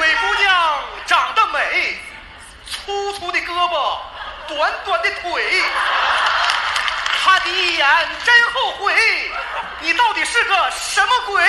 位姑娘长得美，粗粗的胳膊，短短的腿，看你一眼真后悔。你到底是个什么鬼？